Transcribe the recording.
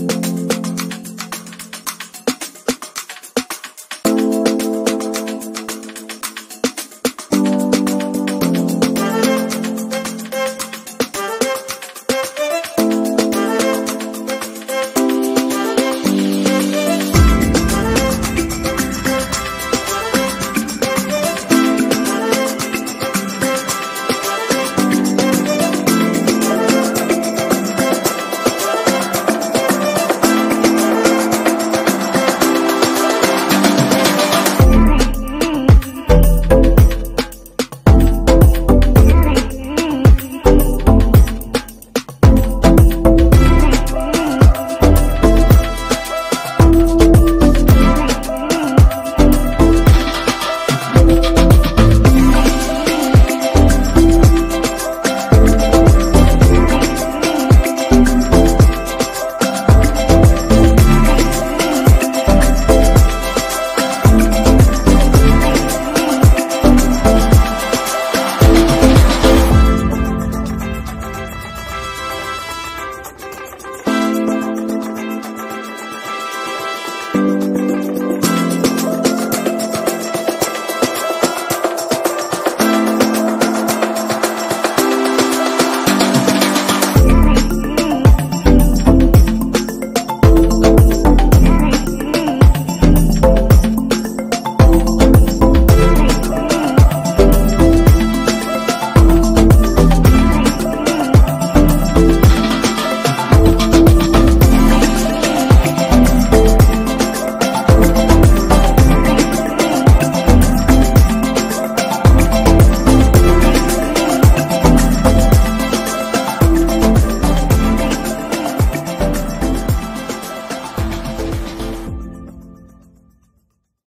you